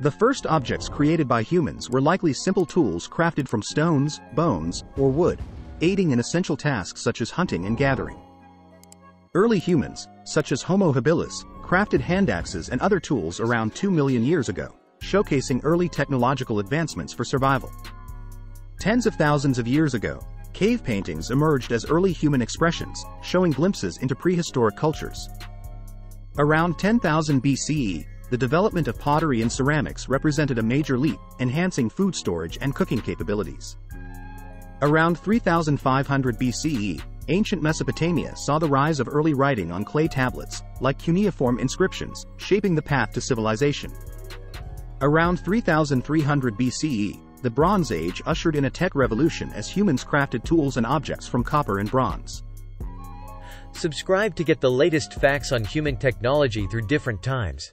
The first objects created by humans were likely simple tools crafted from stones, bones, or wood, aiding in essential tasks such as hunting and gathering. Early humans, such as Homo habilis, crafted hand axes and other tools around 2 million years ago, showcasing early technological advancements for survival. Tens of thousands of years ago, cave paintings emerged as early human expressions, showing glimpses into prehistoric cultures. Around 10,000 BCE, the development of pottery and ceramics represented a major leap, enhancing food storage and cooking capabilities. Around 3500 BCE, ancient Mesopotamia saw the rise of early writing on clay tablets, like cuneiform inscriptions, shaping the path to civilization. Around 3300 BCE, the Bronze Age ushered in a tech revolution as humans crafted tools and objects from copper and bronze. Subscribe to get the latest facts on human technology through different times.